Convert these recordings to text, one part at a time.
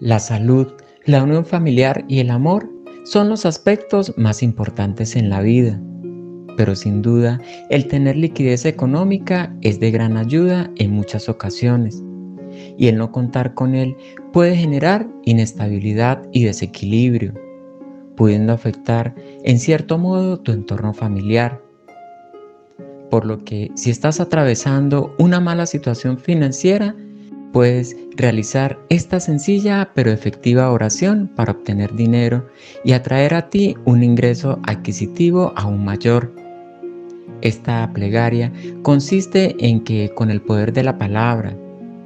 La salud, la unión familiar y el amor son los aspectos más importantes en la vida. Pero sin duda, el tener liquidez económica es de gran ayuda en muchas ocasiones. Y el no contar con él puede generar inestabilidad y desequilibrio, pudiendo afectar en cierto modo tu entorno familiar. Por lo que si estás atravesando una mala situación financiera, Puedes realizar esta sencilla pero efectiva oración para obtener dinero y atraer a ti un ingreso adquisitivo aún mayor. Esta plegaria consiste en que con el poder de la palabra,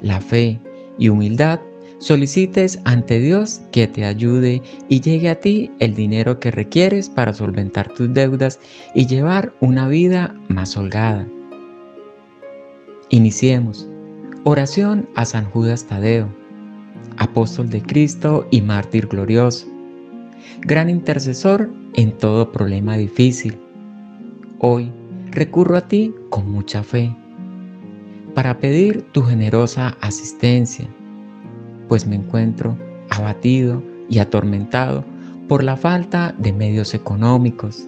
la fe y humildad solicites ante Dios que te ayude y llegue a ti el dinero que requieres para solventar tus deudas y llevar una vida más holgada. Iniciemos. Oración a San Judas Tadeo, apóstol de Cristo y mártir glorioso, gran intercesor en todo problema difícil. Hoy recurro a ti con mucha fe para pedir tu generosa asistencia, pues me encuentro abatido y atormentado por la falta de medios económicos.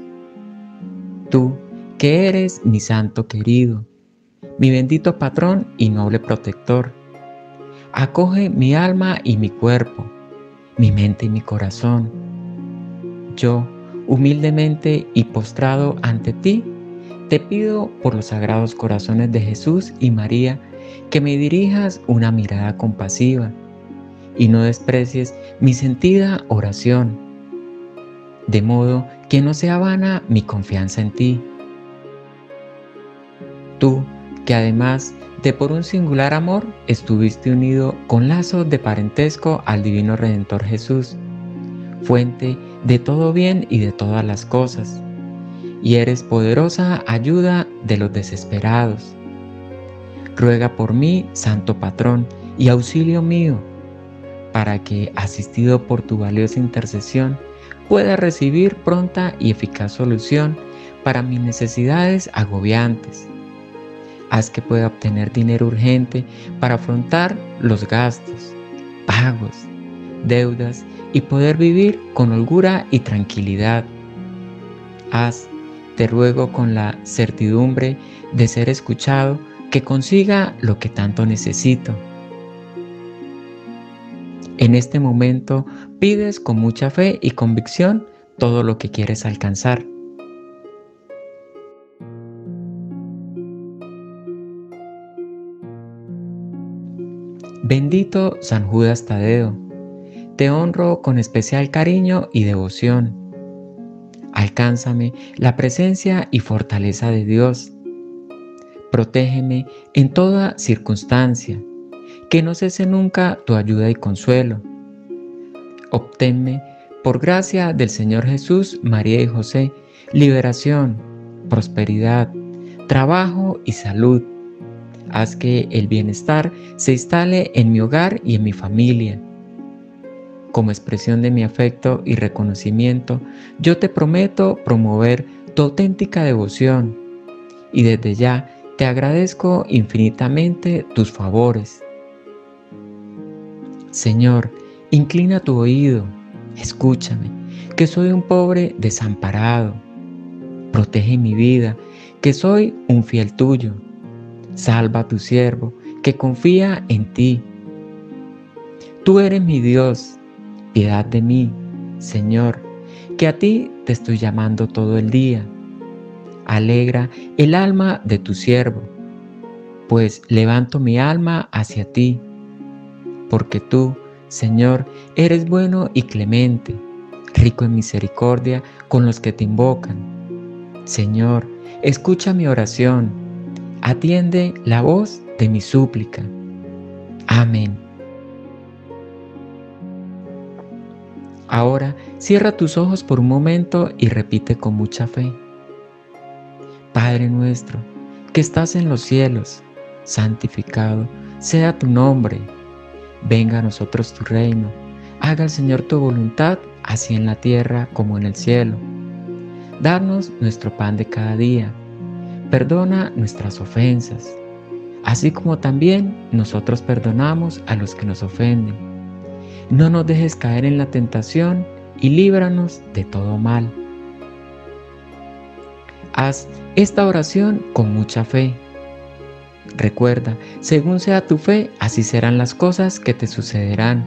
Tú, que eres mi santo querido, mi bendito patrón y noble protector. Acoge mi alma y mi cuerpo, mi mente y mi corazón. Yo, humildemente y postrado ante ti, te pido por los sagrados corazones de Jesús y María que me dirijas una mirada compasiva y no desprecies mi sentida oración, de modo que no sea vana mi confianza en ti. Que además de por un singular amor estuviste unido con lazos de parentesco al Divino Redentor Jesús, fuente de todo bien y de todas las cosas, y eres poderosa ayuda de los desesperados. Ruega por mí, Santo Patrón, y auxilio mío, para que, asistido por tu valiosa intercesión, pueda recibir pronta y eficaz solución para mis necesidades agobiantes haz que pueda obtener dinero urgente para afrontar los gastos, pagos, deudas y poder vivir con holgura y tranquilidad. Haz, te ruego con la certidumbre de ser escuchado, que consiga lo que tanto necesito. En este momento pides con mucha fe y convicción todo lo que quieres alcanzar. Bendito San Judas Tadeo, te honro con especial cariño y devoción. Alcánzame la presencia y fortaleza de Dios. Protégeme en toda circunstancia, que no cese nunca tu ayuda y consuelo. Obténme, por gracia del Señor Jesús, María y José, liberación, prosperidad, trabajo y salud Haz que el bienestar se instale en mi hogar y en mi familia. Como expresión de mi afecto y reconocimiento, yo te prometo promover tu auténtica devoción y desde ya te agradezco infinitamente tus favores. Señor, inclina tu oído, escúchame, que soy un pobre desamparado. Protege mi vida, que soy un fiel tuyo. Salva a tu siervo, que confía en ti. Tú eres mi Dios, piedad de mí, Señor, que a ti te estoy llamando todo el día. Alegra el alma de tu siervo, pues levanto mi alma hacia ti, porque tú, Señor, eres bueno y clemente, rico en misericordia con los que te invocan. Señor, escucha mi oración atiende la voz de mi súplica. Amén. Ahora cierra tus ojos por un momento y repite con mucha fe. Padre nuestro, que estás en los cielos, santificado sea tu nombre. Venga a nosotros tu reino. Haga el Señor tu voluntad, así en la tierra como en el cielo. Danos nuestro pan de cada día Perdona nuestras ofensas, así como también nosotros perdonamos a los que nos ofenden. No nos dejes caer en la tentación y líbranos de todo mal. Haz esta oración con mucha fe. Recuerda, según sea tu fe, así serán las cosas que te sucederán.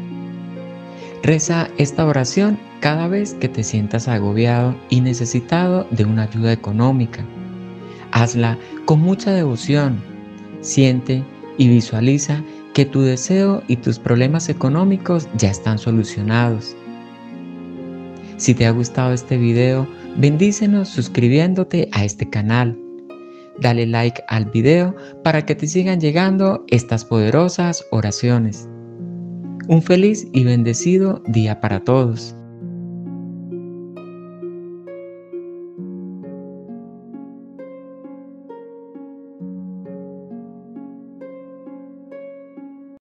Reza esta oración cada vez que te sientas agobiado y necesitado de una ayuda económica. Hazla con mucha devoción. Siente y visualiza que tu deseo y tus problemas económicos ya están solucionados. Si te ha gustado este video, bendícenos suscribiéndote a este canal. Dale like al video para que te sigan llegando estas poderosas oraciones. Un feliz y bendecido día para todos.